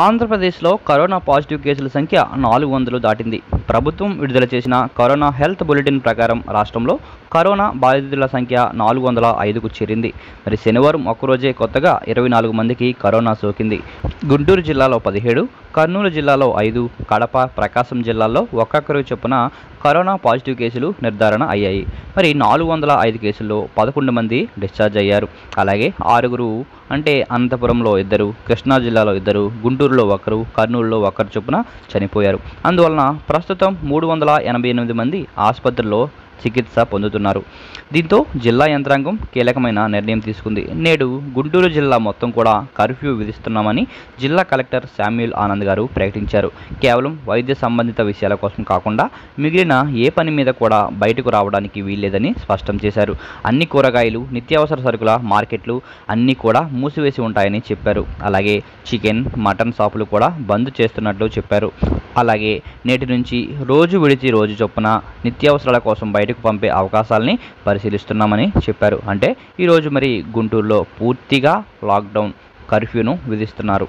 ఆంధ్రప్రదేశ్లో corona positive కేసుల సంఖ్య నాలుగు వందలు దాటింది. ప్రభుత్వం విడుదల చేసిన కరోనా హెల్త్ బులెటిన్ ప్రకారం రాష్ట్రంలో కరోనా బాధితుల సంఖ్య నాలుగు వందల ఐదుకు చేరింది. మరి శనివారం ఒక్కరోజే కొత్తగా ఇరవై నాలుగు మందికి కరోనా సోకింది. గుంటూరు జిల్లాలో పదిహేడు కర్నూలు జిల్లాలో ఐదు కడప ప్రకాశం జిల్లాల్లో ఒక్కొక్కరు చొప్పున కరోనా పాజిటివ్ కేసులు నిర్ధారణ అయ్యాయి. మరి నాలుగు వందల ఐదు కేసుల్లో పదకొండు మంది డిశ్చార్జ్ అయ్యారు. అలాగే ఆరుగురు అంటే అనంతపురంలో ఇద్దరు కృష్ణా జిల్లాలో ఇద్దరు గుంటూరులో ఒకరు కర్నూలులో ఒకరు చొప్పున చనిపోయారు. అందువలన ప్రస్తుతం ప్రస్తుతం మూడు వందల ఎనభై ఎనిమిది మంది ఆసుపత్రిలో చికిత్స పొందుతున్నారు. దీంతో జిల్లా యంత్రాంగం కీలకమైన నిర్ణయం తీసుకుంది. నేడు గుంటూరు జిల్లా మొత్తం కూడా కర్ఫ్యూ విధిస్తున్నామని జిల్లా కలెక్టర్ శామ్యుల్ ఆనంద్ గారు ప్రకటించారు. కేవలం వైద్య సంబంధిత విషయాల కోసం కాకుండా మిగిలిన ఏ పని మీద కూడా బయటకు రావడానికి వీల్లేదని స్పష్టం చేశారు. అన్ని కూరగాయలు నిత్యావసర సరుకుల మార్కెట్లు అన్నీ కూడా మూసివేసి ఉంటాయని చెప్పారు. అలాగే చికెన్ మటన్ షాపులు కూడా బంద్ చేస్తున్నట్లు చెప్పారు. అలాగే నేటి నుంచి రోజు విడిచి రోజు చొప్పున నిత్యావసరాల కోసం బయటకు పంపే అవకాశాలని పరిశీలిస్తున్నామని చెప్పారు. అంటే ఈరోజు మరి గుంటూరులో పూర్తిగా లాక్డౌన్ కర్ఫ్యూను విధిస్తున్నారు.